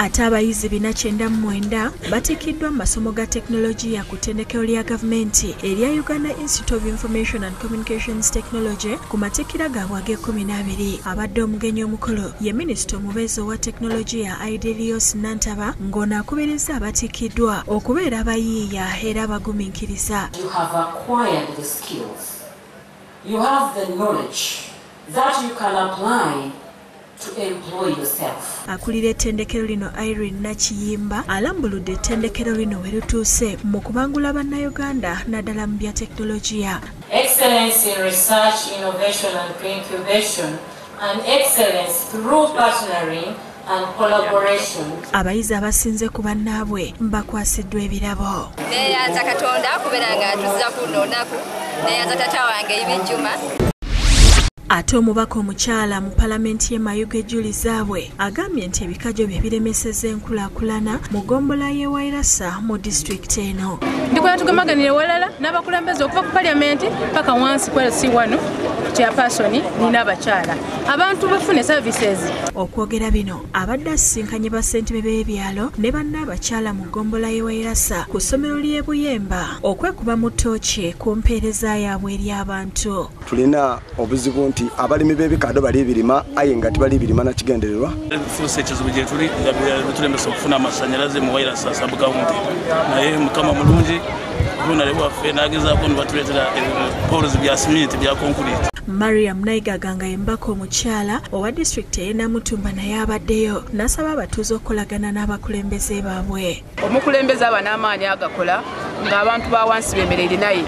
ate abayizi 499 batikiddwa mu masomo ga tekinologiya ku ttendekero lya gavumenti erya uganda institute of information and communications technology ku matikira gaabwe ag'e12 abadde omugenyi omukulu ye minisita omubeezi owa tekinologiya idelios nantaba ng'ono akubiriza abatikiddwa okubeera abayiiya era abagumiikiriza you have the knowledge that you can apply. Akulira ettendekero lino irene nakiyimba alambuludde ettendekero lino we lutuuse mu kubangula bannayuganda naddala mu bya tekinologiya Excellence in research, innovation and incubation, and excellence through partnering and collaboration. Abayizi abasinze ku bannaabwe bakwasiddwa ebirabo. Neeyanza katonda kubeera nga atuzza ku luno olunaku neeyanza tata wange ibijjuma ate omubaka omukyala mu palamenti y'e mayuge juli zaabwe agambye nti ebikajjo bye biremeseza enkulaakulana mu gombola y'e wairasa mu disitulikiti eno. Ndikwera tugemaganire walala n'abakulembeze okuva ku paliamenti paka wansi kwesi wano kyapasoni nina abakyala abantu bafune services. Okwogera bino abadde asisinkanye bassentebe b'ebyalo ne banna abakyala mu gombola y'e wairasa ku ssomero ly'e buyemba okwekuba mu ttooki ku mpeereza yaabwe eri abantu tulina obuzibu nti abalimi b'ebikado bali birima aye nga tibali birima na kigendererwa. Fuusa ekizibu gye tuli nga bitulembesa okufuna amasanyalaze mu wairasi asabu kawunti naye mukama mulungi lunale bwaffe nagezaako nibatuleetera polos bya siminti bya konkuliti mariam naigaga nga yembaka omukyala owa disitulikiti ey'e namutumba naye abaddeyo n'asaba abatuuze okukolagana n'abakulembeze baabwe. Omukulembeze aba n'amaanyi agakola ng'abantu ba wansi bemereire naye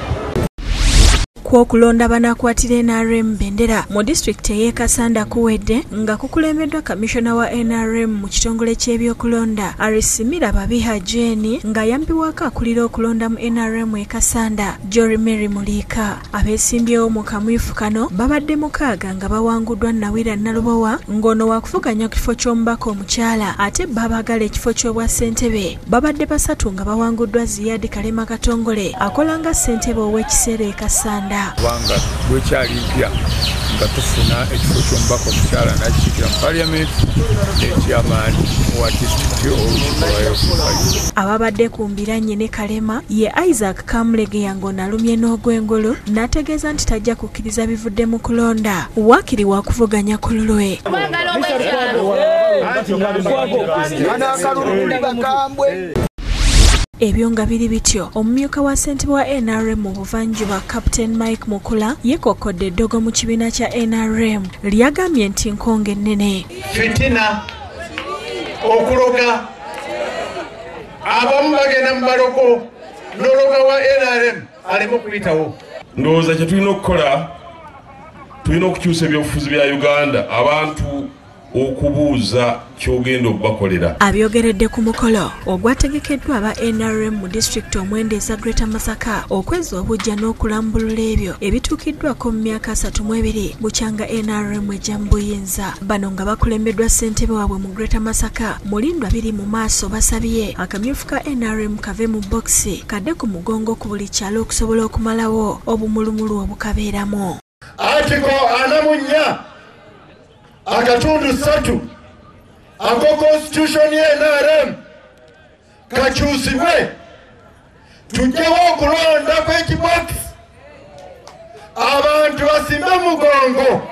kwokulonda banaakwatira nrm bendera. Mu disitulikiti ey'e kasanda kuwedde nga kukulembeddwa kamishona wa nrm mu kitongole ky'ebyokulonda arisimira babiha jeni ng'ayambibwako akulira okulonda mu nrm e kasanda jori mary muliika abeesimbyewo mu kamwifu kano babadde mukaaga nga bawanguddwa nawira nalubowa ng'ono wakuvuganya ku kifo ky'omubaka omukyala ate babagala ekifo ky'obwa ssentebe. Babadde basatu nga bawanguddwa ziyadi kalema katongole akola nga ssentebe ow'ekiseera e kasanda kubanga bwekyali mpya nga tufuna ekifo ky'omubaka omukyala nakikiikira mu paliamenti ekyamaani wa disitulikiti olukiiko lwayokufayo ababadde ku mbiranye ne kalema ye isaac kamulegeya ng'onalumye n'ogwengulu n'ategeeza nti tajja kukkiriza bivudde mu kulonda. Waakiri wakuvuganya ku lulwe ebyo nga biri bityo. Omumyuka wa ssentebe wa nrm mu buvanjuba captain mike mukula yeekokkodde eddogo mu kibiina kya nrm lyagambye nti nkonga ennene. Fitina okuloga. Abamu bagenda mu maloko nologa wa nrm aleme okuyitawo ndowooza kyetulina okukola tulina okukyusa ebyobufuzi bya uganda. Abantu okubuuza kyogenda okubakolera. Abyogeredde ku mukolo ogwategekeddwa aba nrm mu disitulikiti omwenda eza greater masaka okweza obujja n'okulambulula ebyo ebituukiddwako mu myaka 32 bukyanga nrm ejja mu buyinza bano nga bakulembeddwa ssentebe waabwe mu greater masaka mulindwa biri mu maaso basabye akamyufu ka nrm kave mu bokisi kadde ku mugongo ku buli kyalo okusobola okumalawo obumulumulu obukabeeramu. Atiko ana mu nnya akatundu ssatu ako constitution ye nrm kakyusibwe tujjewo okulonda kw'ekibokisi abantu basimbe mugongo